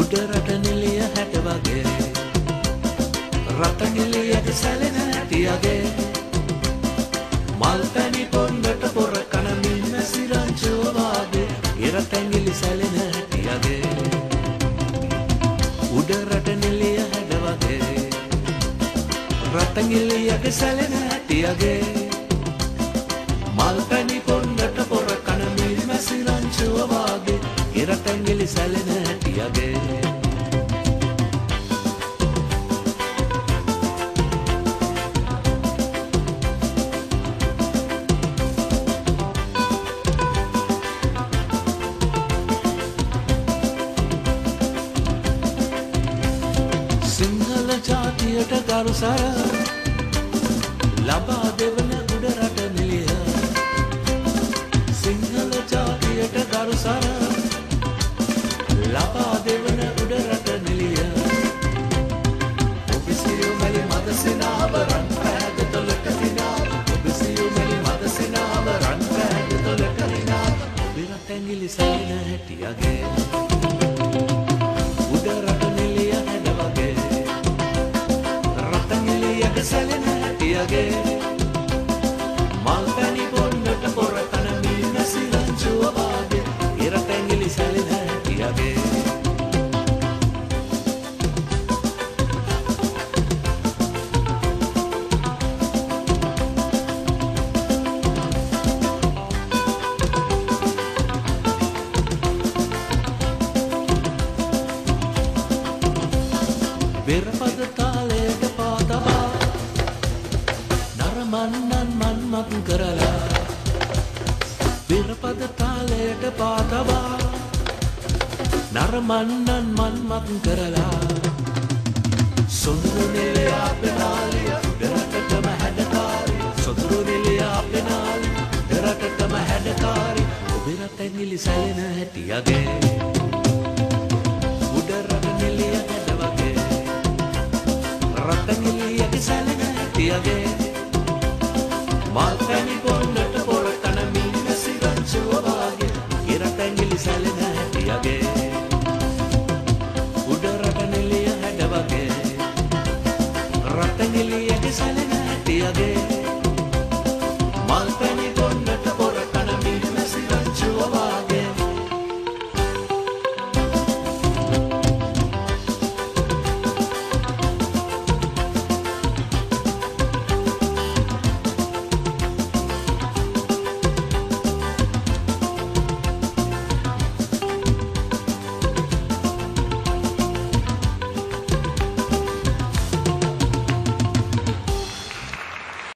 උඩ රට නිලිය හැට වගේ. රට නිලියට සැලෙන හැටියගේ මල් පැණි පොන්නට පොර කන මින්න සිරංචුව වාගේ. ඉර තැඟිලි සැලෙන හැටියගේ උඩ රට නිලිය හැඩ වගේ. රට නිලියට සැලෙන හැටියගේ මල් පැණි පොන්නට පොර කන මින්න සිරංචුව වාගේ. ඉර තැඟිලි සැලෙන ජාතියට ගරුසර ලබා දෙවන උඩ රට නිලිය සිංහල ජාතියට ගරුසර ලබා දෙවන උඩ රට නිලිය ඔබසියු මැලි මදසිනාව රන් පෑගතොලට දිනා ඔබසියු මැලි මදසිනාව රන් පෑගතොලට දිනා ඔබ රටැගිලි සැලෙන හැටියගේ උඩ නරමන්නන් මන්මත් කරලා. බෙරපද තාලයට පාතබා නරමන්නන් මන්මත් කරලා. සොඳුරු නිලයා පෙනාලිය දෙරටටම හැඩකාරි. සොඳුරු නිලයා පෙනාලි දෙරටටම හැඩකාරි. ඔබෙරට ඇඟිලි සැලෙන හැටියගේ උඩරට නිලිය හැඩ වගේ. රට නිලියක සැලෙන මල්පැණි පොන්නට පොර තන මින්න සිරංචුව වාගේ කෙරට ඇඟිලි සැලෙන හැටි යගේ උඩ රට නෙලිය හැඩ වගේ රට නෙලියට සැලෙන